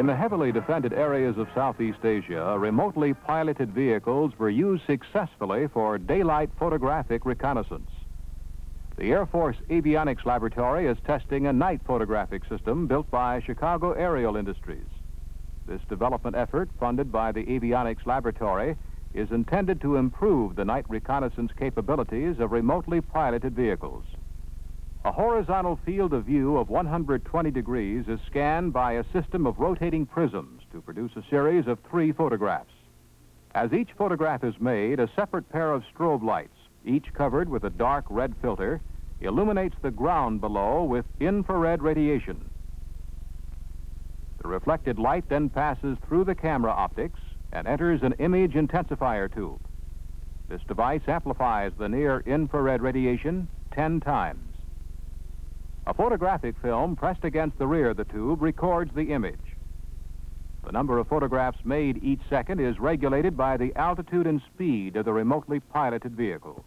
In the heavily defended areas of Southeast Asia, remotely piloted vehicles were used successfully for daylight photographic reconnaissance. The Air Force Avionics Laboratory is testing a night photographic system built by Chicago Aerial Industries. This development effort, funded by the Avionics Laboratory, is intended to improve the night reconnaissance capabilities of remotely piloted vehicles. A horizontal field of view of 120 degrees is scanned by a system of rotating prisms to produce a series of three photographs. As each photograph is made, a separate pair of strobe lights, each covered with a dark red filter, illuminates the ground below with infrared radiation. The reflected light then passes through the camera optics and enters an image intensifier tube. This device amplifies the near infrared radiation 10 times. Photographic film pressed against the rear of the tube records the image. The number of photographs made each second is regulated by the altitude and speed of the remotely piloted vehicle.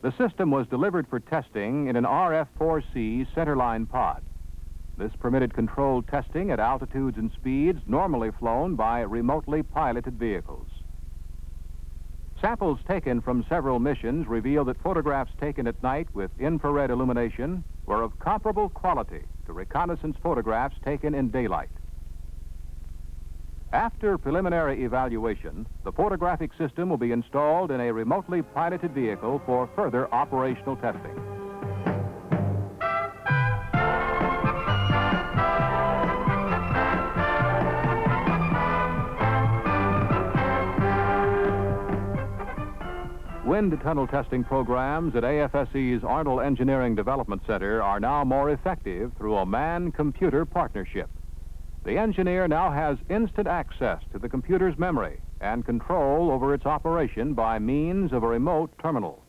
The system was delivered for testing in an RF-4C centerline pod. This permitted controlled testing at altitudes and speeds normally flown by remotely piloted vehicles. Samples taken from several missions reveal that photographs taken at night with infrared illumination were of comparable quality to reconnaissance photographs taken in daylight. After preliminary evaluation, the photographic system will be installed in a remotely piloted vehicle for further operational testing. Wind tunnel testing programs at AFSC's Arnold Engineering Development Center are now more effective through a man-computer partnership. The engineer now has instant access to the computer's memory and control over its operation by means of a remote terminal.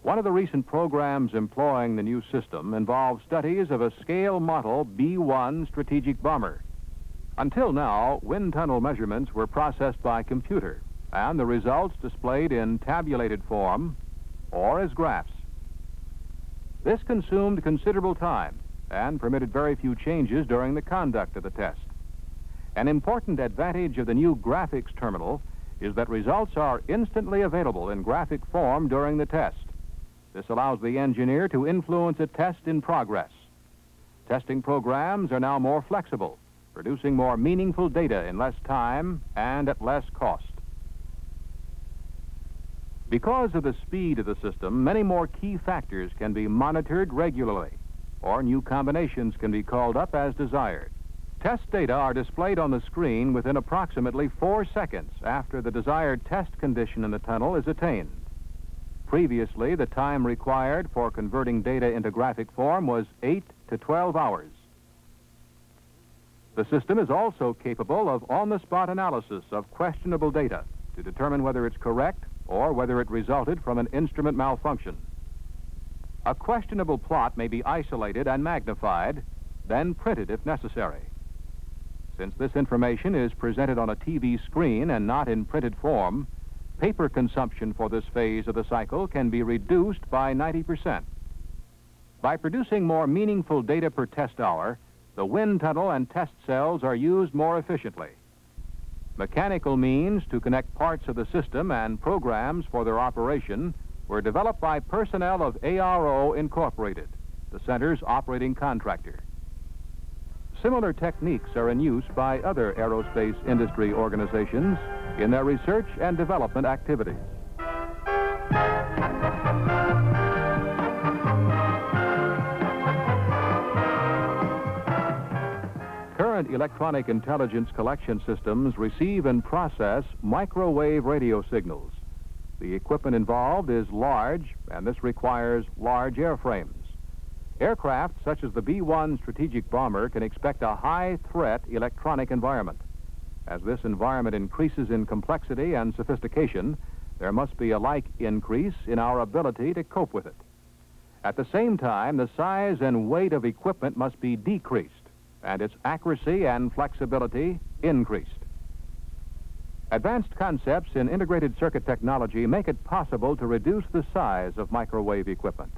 One of the recent programs employing the new system involves studies of a scale model B-1 strategic bomber. Until now, wind tunnel measurements were processed by computer and the results displayed in tabulated form or as graphs. This consumed considerable time and permitted very few changes during the conduct of the test. An important advantage of the new graphics terminal is that results are instantly available in graphic form during the test. This allows the engineer to influence a test in progress. Testing programs are now more flexible, producing more meaningful data in less time and at less cost. Because of the speed of the system, many more key factors can be monitored regularly, or new combinations can be called up as desired. Test data are displayed on the screen within approximately four seconds after the desired test condition in the tunnel is attained. Previously, the time required for converting data into graphic form was 8 to 12 hours. The system is also capable of on-the-spot analysis of questionable data to determine whether it's correct or whether it resulted from an instrument malfunction. A questionable plot may be isolated and magnified, then printed if necessary. Since this information is presented on a TV screen and not in printed form, paper consumption for this phase of the cycle can be reduced by 90%. By producing more meaningful data per test hour, the wind tunnel and test cells are used more efficiently. Mechanical means to connect parts of the system and programs for their operation were developed by personnel of ARO Incorporated, the center's operating contractor. Similar techniques are in use by other aerospace industry organizations in their research and development activities. Electronic intelligence collection systems receive and process microwave radio signals. The equipment involved is large, and this requires large airframes. Aircraft such as the B-1 strategic bomber can expect a high-threat electronic environment. As this environment increases in complexity and sophistication, there must be a like increase in our ability to cope with it. At the same time, the size and weight of equipment must be decreased and its accuracy and flexibility increased. Advanced concepts in integrated circuit technology make it possible to reduce the size of microwave equipment.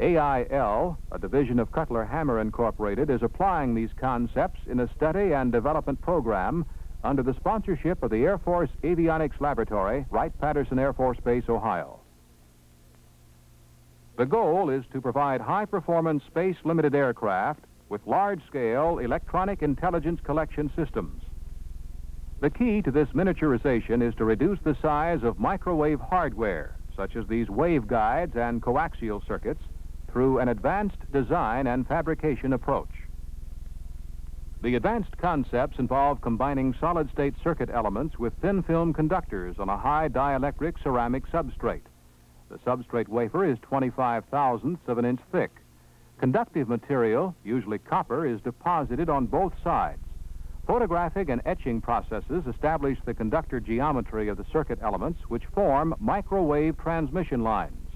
AIL, a division of Cutler Hammer Incorporated, is applying these concepts in a study and development program under the sponsorship of the Air Force Avionics Laboratory, Wright-Patterson Air Force Base, Ohio. The goal is to provide high-performance space-limited aircraft with large-scale electronic intelligence collection systems. The key to this miniaturization is to reduce the size of microwave hardware, such as these waveguides and coaxial circuits, through an advanced design and fabrication approach. The advanced concepts involve combining solid-state circuit elements with thin-film conductors on a high dielectric ceramic substrate. The substrate wafer is 25 thousandths of an inch thick. Conductive material, usually copper, is deposited on both sides. Photographic and etching processes establish the conductor geometry of the circuit elements which form microwave transmission lines.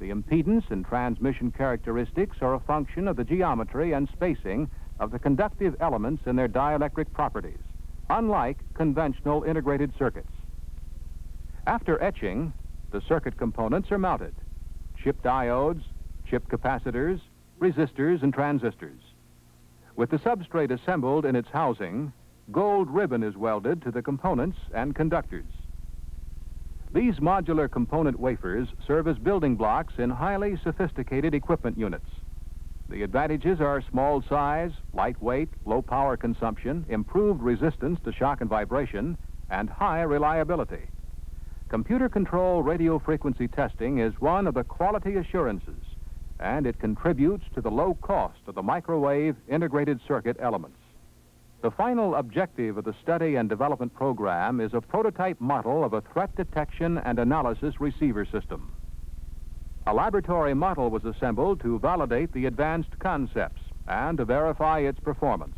The impedance and transmission characteristics are a function of the geometry and spacing of the conductive elements and their dielectric properties, unlike conventional integrated circuits. After etching, the circuit components are mounted. Chip diodes, chip capacitors, resistors, and transistors. With the substrate assembled in its housing, gold ribbon is welded to the components and conductors. These modular component wafers serve as building blocks in highly sophisticated equipment units. The advantages are small size, lightweight, low power consumption, improved resistance to shock and vibration, and high reliability. Computer control radio frequency testing is one of the quality assurances, and it contributes to the low cost of the microwave integrated circuit elements. The final objective of the study and development program is a prototype model of a threat detection and analysis receiver system. A laboratory model was assembled to validate the advanced concepts and to verify its performance.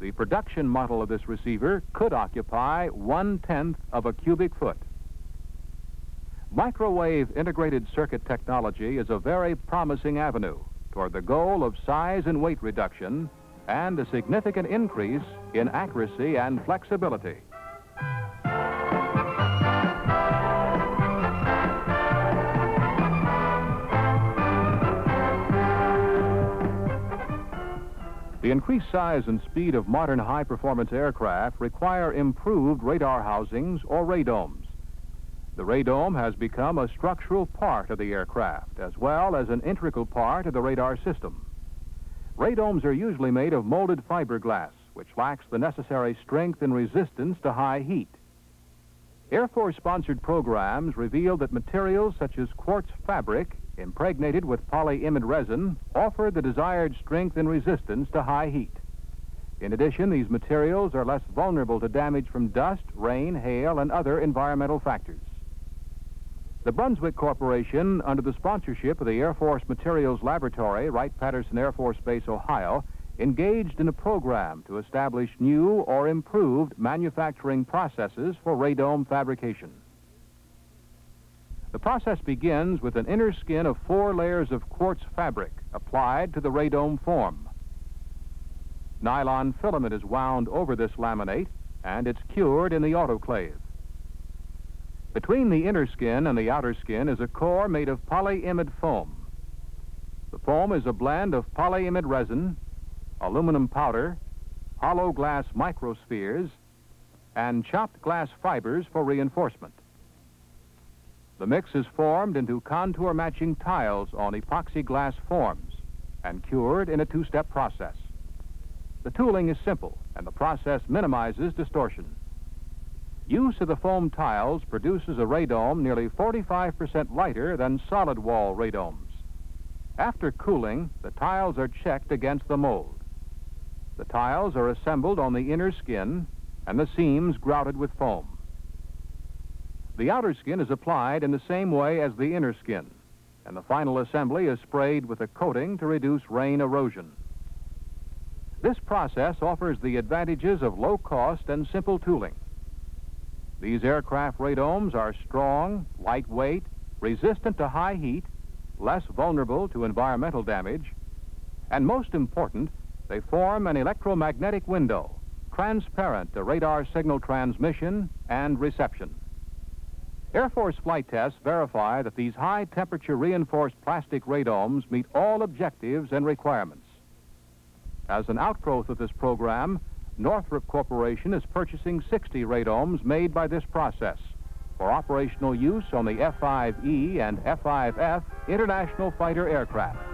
The production model of this receiver could occupy one-tenth of a cubic foot. Microwave integrated circuit technology is a very promising avenue toward the goal of size and weight reduction and a significant increase in accuracy and flexibility. The increased size and speed of modern high-performance aircraft require improved radar housings or radomes. The radome has become a structural part of the aircraft, as well as an integral part of the radar system. Radomes are usually made of molded fiberglass, which lacks the necessary strength and resistance to high heat. Air Force-sponsored programs reveal that materials such as quartz fabric impregnated with polyimide resin offer the desired strength and resistance to high heat. In addition, these materials are less vulnerable to damage from dust, rain, hail, and other environmental factors. The Brunswick Corporation, under the sponsorship of the Air Force Materials Laboratory, Wright-Patterson Air Force Base, Ohio, engaged in a program to establish new or improved manufacturing processes for radome fabrication. The process begins with an inner skin of four layers of quartz fabric applied to the radome form. Nylon filament is wound over this laminate, and it's cured in the autoclave. Between the inner skin and the outer skin is a core made of polyimide foam. The foam is a blend of polyimide resin, aluminum powder, hollow glass microspheres, and chopped glass fibers for reinforcement. The mix is formed into contour matching tiles on epoxy glass forms and cured in a two-step process. The tooling is simple and the process minimizes distortion. Use of the foam tiles produces a radome nearly 45% lighter than solid wall radomes. After cooling, the tiles are checked against the mold. The tiles are assembled on the inner skin and the seams grouted with foam. The outer skin is applied in the same way as the inner skin, and the final assembly is sprayed with a coating to reduce rain erosion. This process offers the advantages of low cost and simple tooling. These aircraft radomes are strong, lightweight, resistant to high heat, less vulnerable to environmental damage, and most important, they form an electromagnetic window, transparent to radar signal transmission and reception. Air Force flight tests verify that these high temperature reinforced plastic radomes meet all objectives and requirements. As an outgrowth of this program, Northrop Corporation is purchasing 60 radomes made by this process for operational use on the F-5E and F-5F international fighter aircraft.